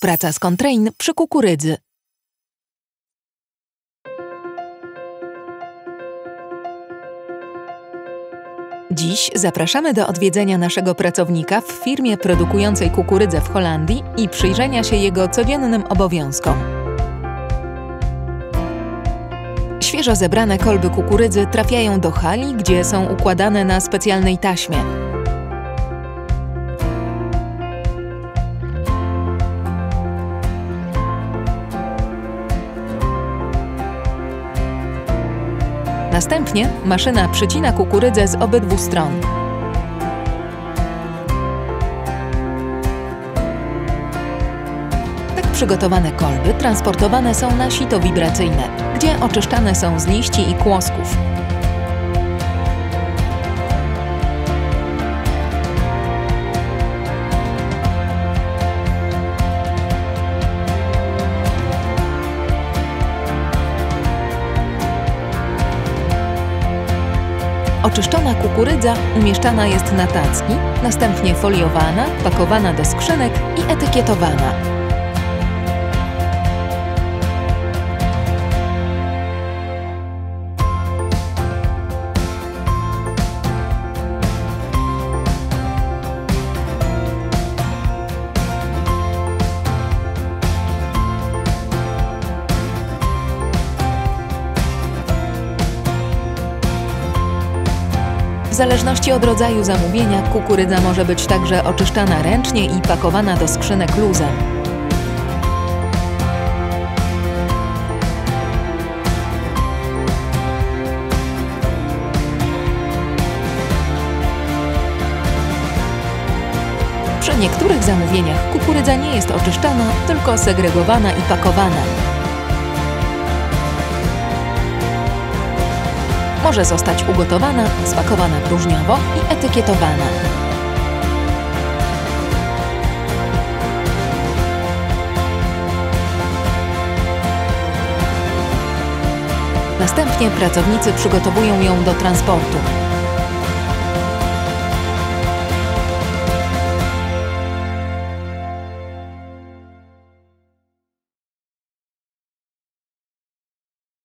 Praca z Contrain przy kukurydzy. Dziś zapraszamy do odwiedzenia naszego pracownika w firmie produkującej kukurydzę w Holandii i przyjrzenia się jego codziennym obowiązkom. Świeżo zebrane kolby kukurydzy trafiają do hali, gdzie są układane na specjalnej taśmie. Następnie maszyna przycina kukurydzę z obydwu stron. Tak przygotowane kolby transportowane są na sito wibracyjne, gdzie oczyszczane są z liści i kłosków. Oczyszczona kukurydza umieszczana jest na tacki, następnie foliowana, pakowana do skrzynek i etykietowana. Zależności od rodzaju zamówienia kukurydza może być także oczyszczana ręcznie i pakowana do skrzynek luzem. Przy niektórych zamówieniach kukurydza nie jest oczyszczana, tylko segregowana i pakowana. Może zostać ugotowana, spakowana próżniowo i etykietowana. Następnie pracownicy przygotowują ją do transportu.